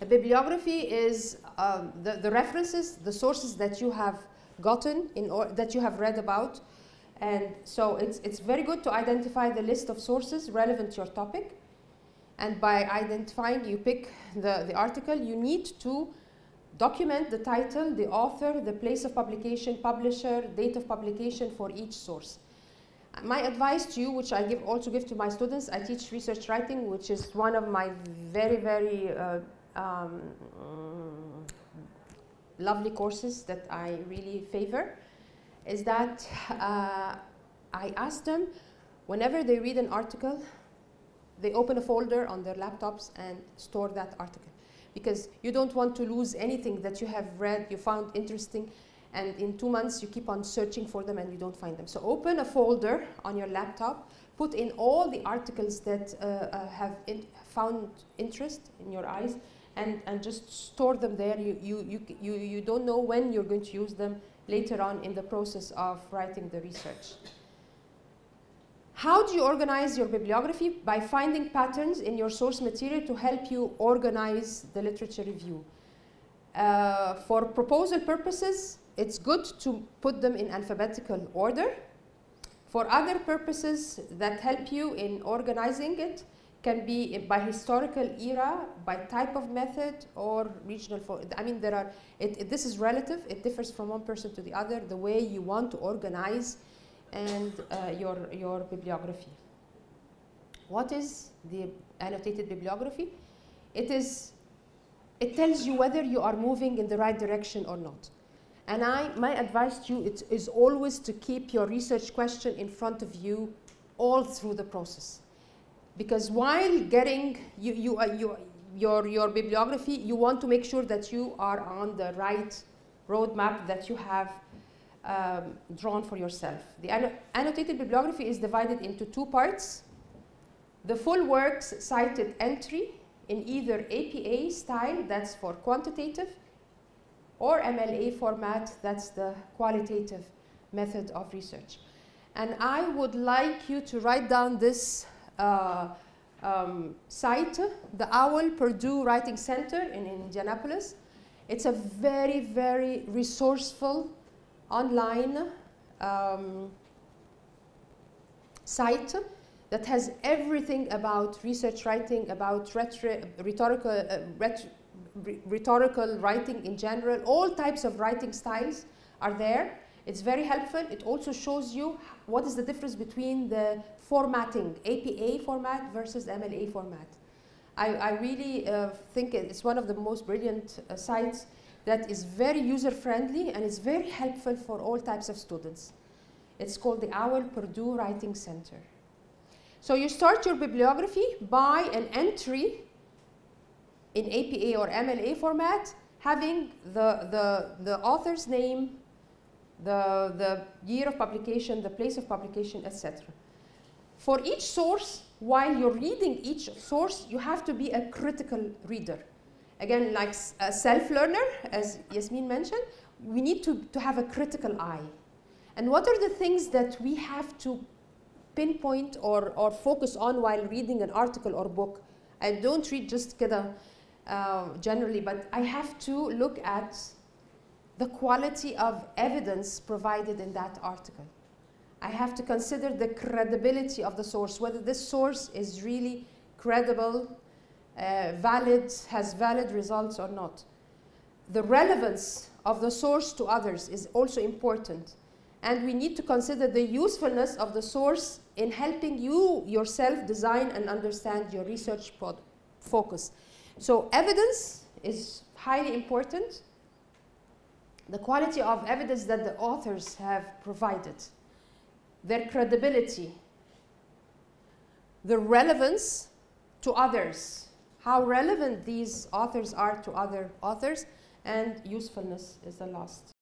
A bibliography is um, the, the references, the sources that you have gotten in or that you have read about. And so it's, it's very good to identify the list of sources relevant to your topic. And by identifying, you pick the, the article, you need to document the title, the author, the place of publication, publisher, date of publication for each source. My advice to you, which I give also give to my students, I teach research writing, which is one of my very, very uh, um, lovely courses that I really favor, is that uh, I ask them, whenever they read an article, they open a folder on their laptops and store that article. Because you don't want to lose anything that you have read, you found interesting, and in two months you keep on searching for them and you don't find them. So open a folder on your laptop, put in all the articles that uh, uh, have in found interest in your eyes, and, and just store them there. You, you, you, you, you don't know when you're going to use them later on in the process of writing the research. How do you organize your bibliography? By finding patterns in your source material to help you organize the literature review. Uh, for proposal purposes, it's good to put them in alphabetical order. For other purposes that help you in organizing it, can be by historical era, by type of method, or regional. I mean, there are. It, it, this is relative. It differs from one person to the other. The way you want to organize, and uh, your your bibliography. What is the annotated bibliography? It is. It tells you whether you are moving in the right direction or not. And I, my advice to you it is always to keep your research question in front of you all through the process because while getting you, you, uh, you, your, your bibliography, you want to make sure that you are on the right roadmap that you have um, drawn for yourself. The anno annotated bibliography is divided into two parts. The full works cited entry in either APA style, that's for quantitative, or MLA format, that's the qualitative method of research. And I would like you to write down this um, site, the OWL Purdue Writing Center in Indianapolis. It's a very, very resourceful online um, site that has everything about research writing, about rhetorical, uh, rhetorical writing in general. All types of writing styles are there. It's very helpful. It also shows you what is the difference between the formatting, APA format versus MLA format. I, I really uh, think it's one of the most brilliant uh, sites that is very user-friendly and is very helpful for all types of students. It's called the OWL Purdue Writing Center. So you start your bibliography by an entry in APA or MLA format having the, the, the author's name, the, the year of publication, the place of publication, etc. For each source, while you're reading each source, you have to be a critical reader. Again, like a self-learner, as Yasmin mentioned, we need to, to have a critical eye. And what are the things that we have to pinpoint or, or focus on while reading an article or book? I don't read just kida, uh, generally, but I have to look at the quality of evidence provided in that article. I have to consider the credibility of the source, whether this source is really credible, uh, valid, has valid results or not. The relevance of the source to others is also important. And we need to consider the usefulness of the source in helping you yourself design and understand your research focus. So evidence is highly important. The quality of evidence that the authors have provided their credibility, the relevance to others, how relevant these authors are to other authors, and usefulness is the last.